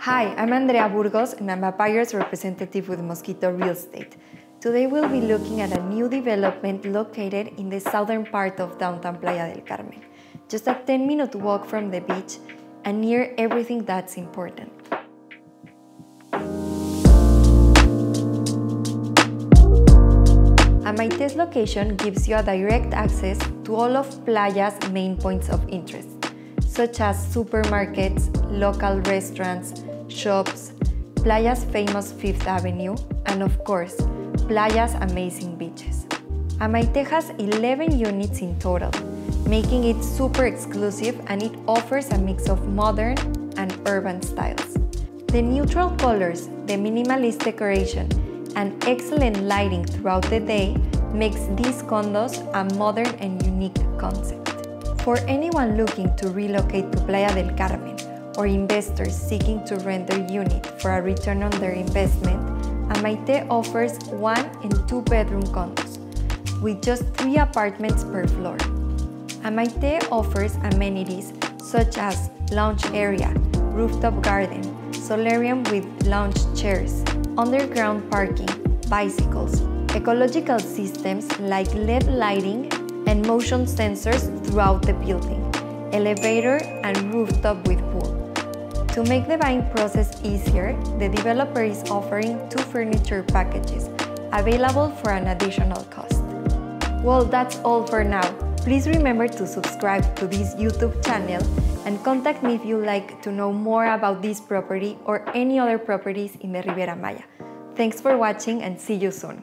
Hi, I'm Andrea Burgos and I'm a buyer's representative with Moskito Real Estate. Today we'll be looking at a new development located in the southern part of downtown Playa del Carmen, just a 10 minute walk from the beach and near everything that's important. Amaite's location gives you a direct access to all of Playa's main points of interest, such as supermarkets, local restaurants, shops, Playa's famous Fifth Avenue, and of course, Playa's amazing beaches. Amaite has 11 units in total, making it super exclusive and it offers a mix of modern and urban styles. The neutral colors, the minimalist decoration, and excellent lighting throughout the day makes these condos a modern and unique concept. For anyone looking to relocate to Playa del Carmen or investors seeking to rent their unit for a return on their investment, Amaite offers one and two bedroom condos with just three apartments per floor. Amaite offers amenities such as lounge area, rooftop garden, solarium with lounge chairs, underground parking, bicycles, ecological systems like LED lighting and motion sensors throughout the building, elevator and rooftop with pool. To make the buying process easier, the developer is offering two furniture packages, available for an additional cost. Well, that's all for now. Please remember to subscribe to this YouTube channel and contact me if you'd like to know more about this property or any other properties in the Riviera Maya. Thanks for watching and see you soon.